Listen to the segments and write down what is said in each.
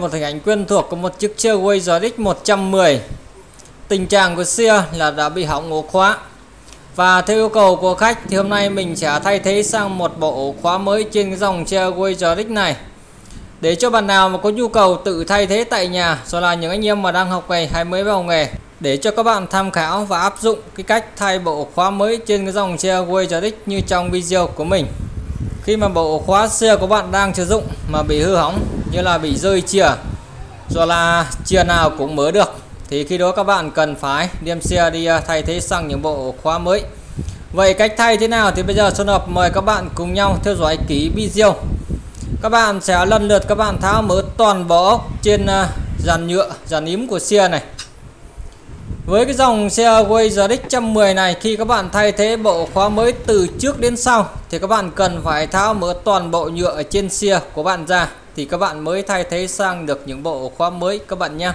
một hình ảnh quen thuộc của một chiếc xe Waze RX110 Tình trạng của xe là đã bị hỏng ổ khóa. Và theo yêu cầu của khách thì hôm nay mình sẽ thay thế sang một bộ ổ khóa mới trên cái dòng xe Waze RX này. Để cho bạn nào mà có nhu cầu tự thay thế tại nhà Rồi là những anh em mà đang học nghề hay mới vào nghề, Để cho các bạn tham khảo và áp dụng cái cách thay bộ khóa mới trên cái dòng xe Waze RX như trong video của mình. Khi mà bộ khóa xe của bạn đang sử dụng mà bị hư hỏng như là bị rơi chìa do là chìa nào cũng mới được. Thì khi đó các bạn cần phải đem xe đi à, thay thế sang những bộ khóa mới. Vậy cách thay thế nào? Thì bây giờ Xuân Hợp mời các bạn cùng nhau theo dõi ký video các bạn sẽ lần lượt các bạn tháo mở toàn bộ trên à, dàn nhựa, dàn ím của xe này. Với cái dòng xe Way ZX 110 này, khi các bạn thay thế bộ khóa mới từ trước đến sau, thì các bạn cần phải tháo mở toàn bộ nhựa ở trên xe của bạn ra thì các bạn mới thay thế sang được những bộ khóa mới, các bạn nhé.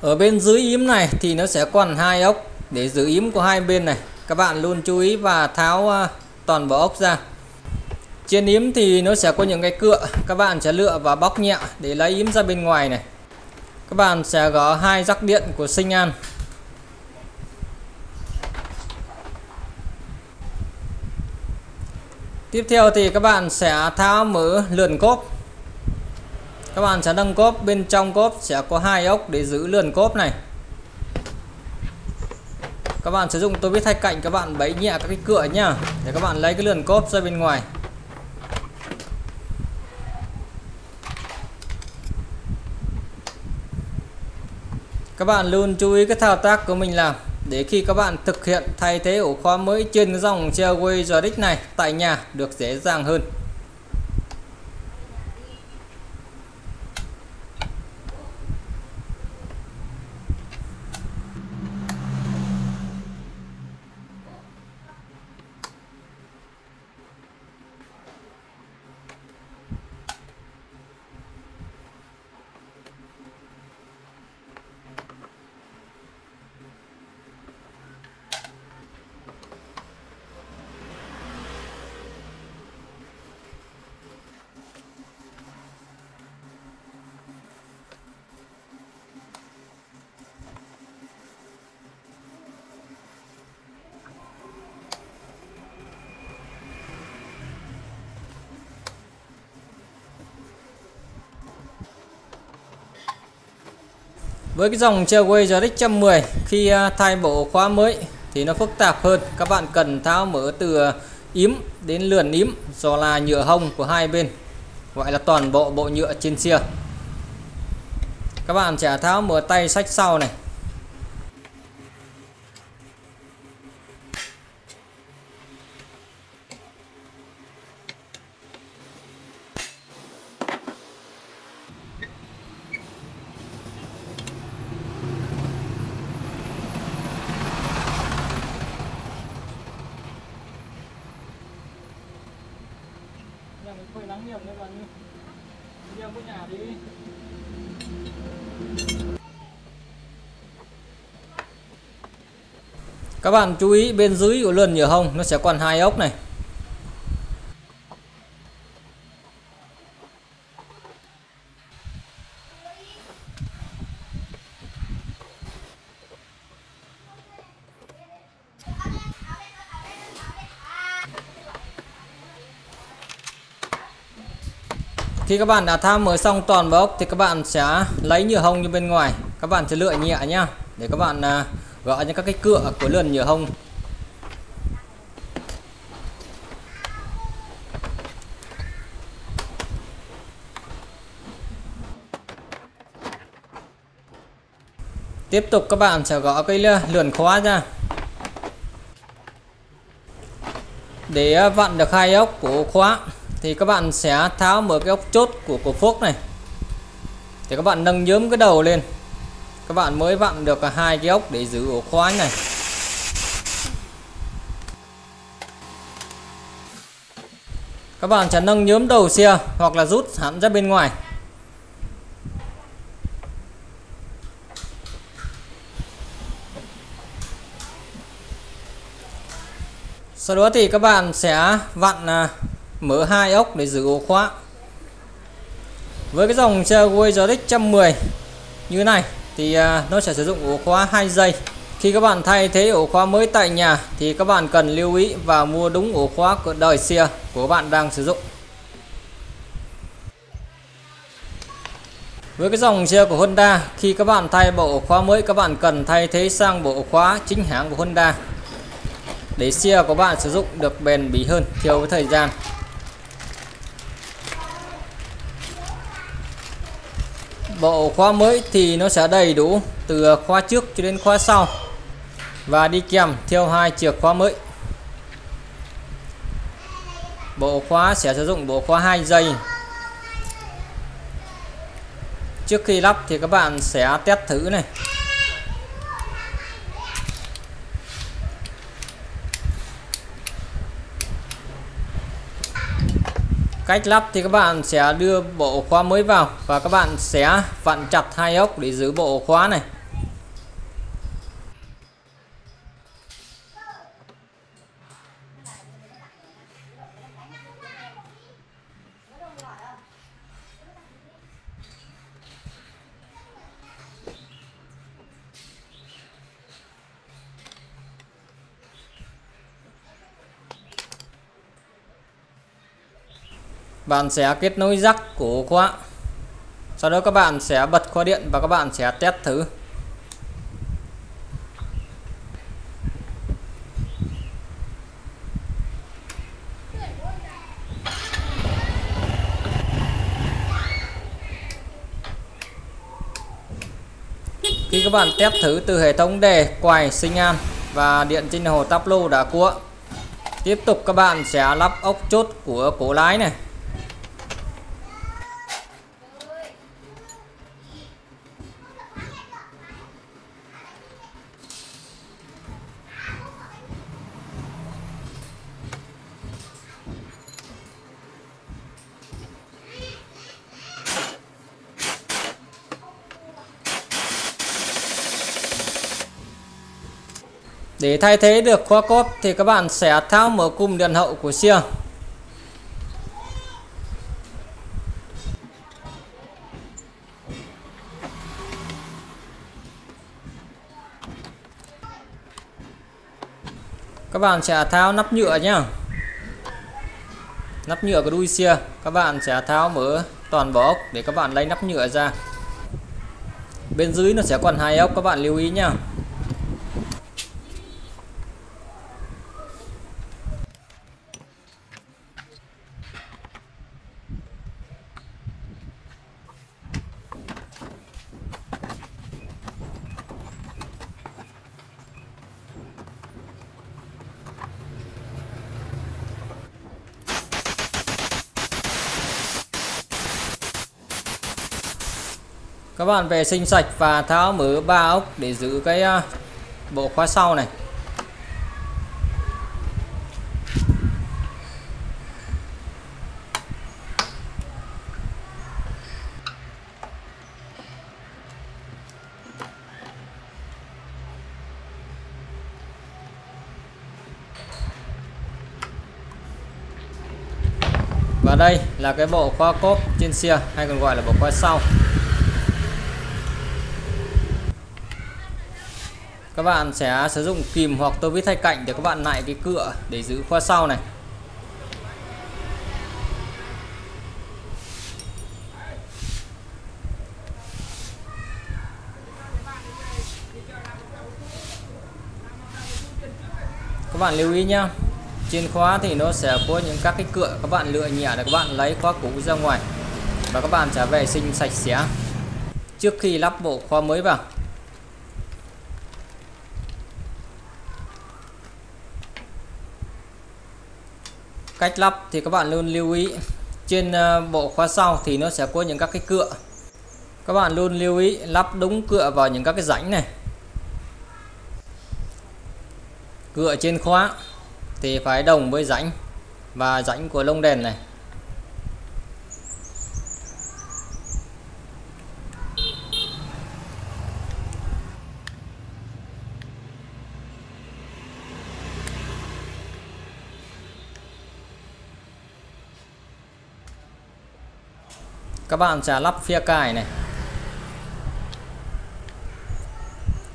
ở bên dưới yếm này thì nó sẽ còn hai ốc để giữ yếm của hai bên này, các bạn luôn chú ý và tháo à, toàn bộ ốc ra. Trên yếm thì nó sẽ có những cái cựa, các bạn sẽ lựa và bóc nhẹ để lấy yếm ra bên ngoài này. Các bạn sẽ gõ hai rắc điện của sinh an. Tiếp theo thì các bạn sẽ tháo mở lườn cốp. Các bạn sẽ nâng cốp, bên trong cốp sẽ có hai ốc để giữ lườn cốp này các bạn sử dụng tôi biết thay cạnh, các bạn bấy nhẹ các cái cửa nhá. Để các bạn lấy cái lườn cốp ra bên ngoài. Các bạn luôn chú ý cái thao tác của mình làm để khi các bạn thực hiện thay thế ổ khóa mới trên cái dòng Xiaomi RX này tại nhà được dễ dàng hơn. Với cái dòng Xiaomi RX 110 khi à, thay bộ khóa mới thì nó phức tạp hơn. Các bạn cần tháo mở từ à, yếm đến lườn yếm do là nhựa hông của hai bên, gọi là toàn bộ bộ nhựa trên xe các bạn sẽ tháo mở tay sách sau này. Phơi nắng nhiều các bạn đeo nhà đi. Các bạn chú ý bên dưới của lườn nhựa hông nó sẽ còn hai ốc này. Khi các bạn đã tham mới xong toàn bộ ốc thì các bạn sẽ lấy nhựa hông như bên ngoài. Các bạn sẽ lựa nhẹ nhá, để các bạn à, gỡ những các cái cựa của lườn nhựa hông. Tiếp tục các bạn sẽ gõ cái lườn khóa ra. Để à, vặn được hai ốc của khóa thì các bạn sẽ tháo mở cái ốc chốt của cổ phốc này. Thì các bạn nâng nhớm cái đầu lên. Các bạn mới vặn được hai cái ốc để giữ ổ khóa này. Các bạn sẽ nâng nhớm đầu xe hoặc là rút hẳn ra bên ngoài. Sau đó thì các bạn sẽ vặn à, mở hai ốc để giữ ổ khóa. Với cái dòng xe Waze 110 như này thì à, nó sẽ sử dụng ổ khóa 2 giây. Khi các bạn thay thế ổ khóa mới tại nhà thì các bạn cần lưu ý và mua đúng ổ khóa của đời xe của bạn đang sử dụng. Với cái dòng xe của Honda, khi các bạn thay bộ ổ khóa mới, các bạn cần thay thế sang bộ ổ khóa chính hãng của Honda để xe của bạn sử dụng được bền bỉ hơn theo với thời gian. Bộ khóa mới thì nó sẽ đầy đủ từ khóa trước cho đến khóa sau và đi kèm theo hai chìa khóa mới. Bộ khóa sẽ sử dụng bộ khóa 2 giây. Trước khi lắp thì các bạn sẽ test thử này. Cách lắp thì các bạn sẽ đưa bộ khóa mới vào và các bạn sẽ vặn chặt hai ốc để giữ bộ khóa này. Bạn sẽ kết nối rắc của khóa. Sau đó các bạn sẽ bật khóa điện và các bạn sẽ test thử. Khi các bạn test thử từ hệ thống đề quài sinh an và điện trên hồ táp lô đã cua, tiếp tục các bạn sẽ lắp ốc chốt của cổ lái này. Để thay thế được khóa cốp thì các bạn sẽ tháo mở cung điện hậu của xe. Các bạn sẽ tháo nắp nhựa nhé. Nắp nhựa của đuôi xe, các bạn sẽ tháo mở toàn bộ ốc để các bạn lấy nắp nhựa ra. Bên dưới nó sẽ còn hai ốc các bạn lưu ý nhá. Các bạn vệ sinh sạch và tháo mở ba ốc để giữ cái à, bộ khóa sau này. Và đây là cái bộ khóa cốp trên xe, hay còn gọi là bộ khóa sau. Các bạn sẽ sử dụng kìm hoặc tô vít thay cạnh để các bạn lại cái cựa để giữ khóa sau này. Các bạn lưu ý nhá, trên khóa thì nó sẽ có những các cái cựa các bạn lựa nhẹ để các bạn lấy khóa cũ ra ngoài và các bạn sẽ vệ sinh sạch sẽ trước khi lắp bộ khóa mới vào. Cách lắp thì các bạn luôn lưu ý. Trên ờ, bộ khóa sau thì nó sẽ có những các cái cựa các bạn luôn lưu ý lắp đúng cựa vào những các cái rãnh này. Cựa trên khóa thì phải đồng với rãnh và rãnh của lông đèn này. Các bạn sẽ lắp phía cài này.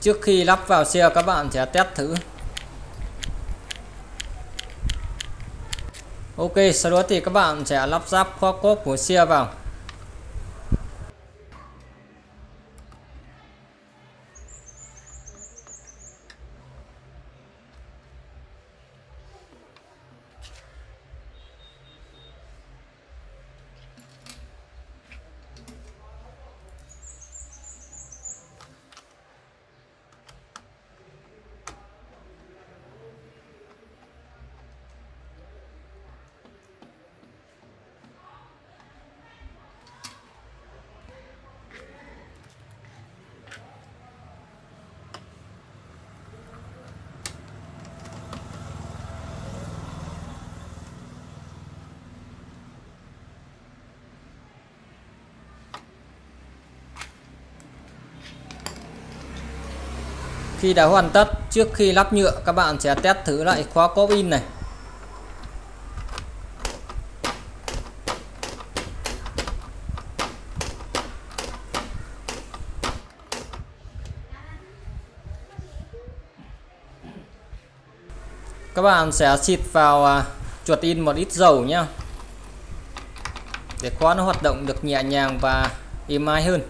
Trước khi lắp vào xe, các bạn sẽ test thử. Ok, sau đó thì các bạn sẽ lắp ráp khóa cốp của xe vào. Khi đã hoàn tất, trước khi lắp nhựa các bạn sẽ test thử lại khóa cốp in này. Các bạn sẽ xịt vào à, chuột in một ít dầu nhé để khóa nó hoạt động được nhẹ nhàng và êm ái hơn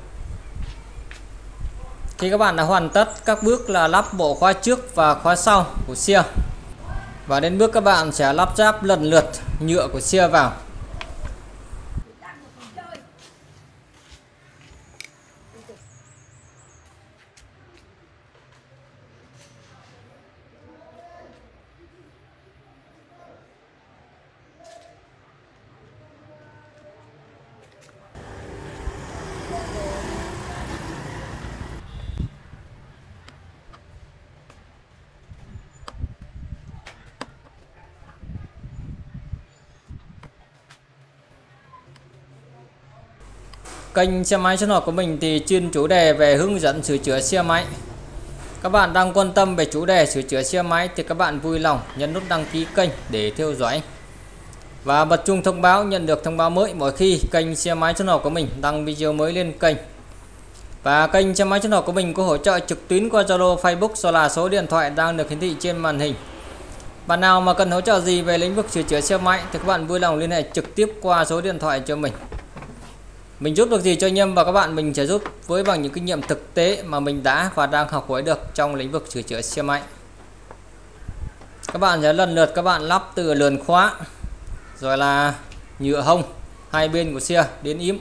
khi các bạn đã hoàn tất các bước là lắp bộ khóa trước và khóa sau của xe và đến bước các bạn sẽ lắp ráp lần lượt nhựa của xe vào. Kênh xe máy channel của mình thì chuyên chủ đề về hướng dẫn sửa chữa xe máy. Các bạn đang quan tâm về chủ đề sửa chữa xe máy thì các bạn vui lòng nhấn nút đăng ký kênh để theo dõi. Và bật chuông thông báo nhận được thông báo mới mỗi khi kênh xe máy channel của mình đăng video mới lên kênh. Và kênh xe máy channel của mình có hỗ trợ trực tuyến qua Zalo, Facebook do là số điện thoại đang được hiển thị trên màn hình. Bạn nào mà cần hỗ trợ gì về lĩnh vực sửa chữa xe máy thì các bạn vui lòng liên hệ trực tiếp qua số điện thoại cho mình. Mình giúp được gì cho anh em và các bạn mình sẽ giúp với bằng những kinh nghiệm thực tế mà mình đã và đang học hỏi được trong lĩnh vực sửa chữa xe máy. Các bạn sẽ lần lượt các bạn lắp từ lườn khóa, rồi là nhựa hông, hai bên của xe đến yếm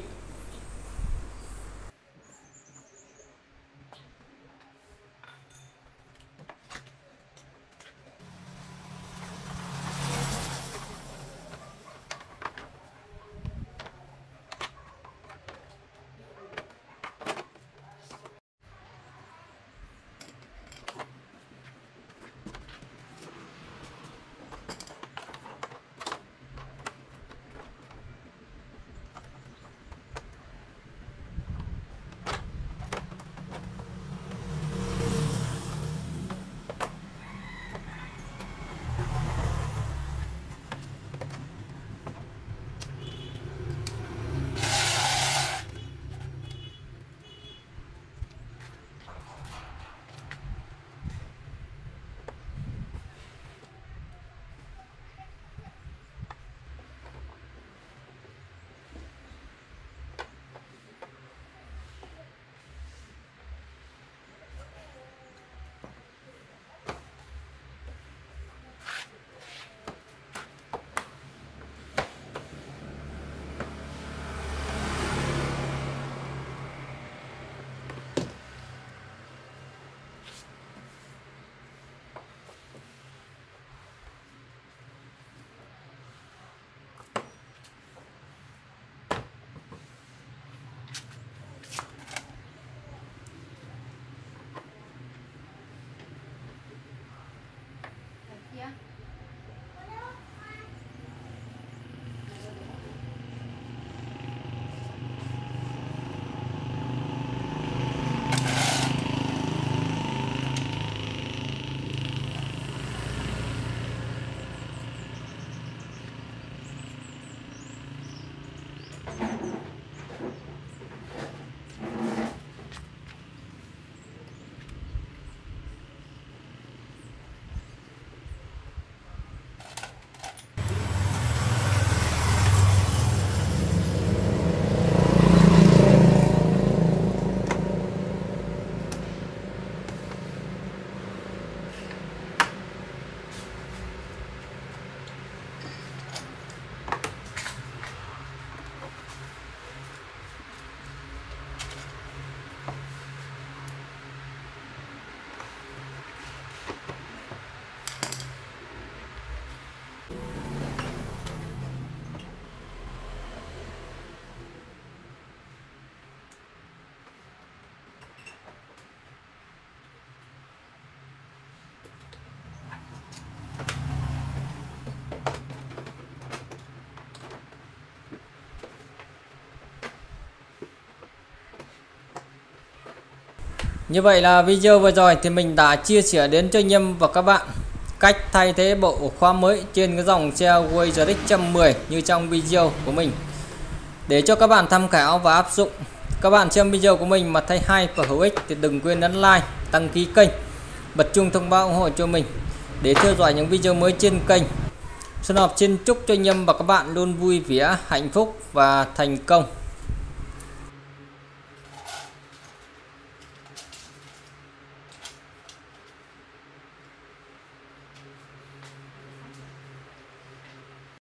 Như vậy là video vừa rồi thì mình đã chia sẻ đến cho anh em và các bạn cách thay thế bộ khóa mới trên cái dòng xe Waze RX 110 như trong video của mình. Để cho các bạn tham khảo và áp dụng, các bạn xem video của mình mà thấy hay và hữu ích thì đừng quên nhấn like, đăng ký kênh, bật chuông thông báo ủng hộ cho mình để theo dõi những video mới trên kênh. Xin học xin chúc cho anh em và các bạn luôn vui vẻ, hạnh phúc và thành công.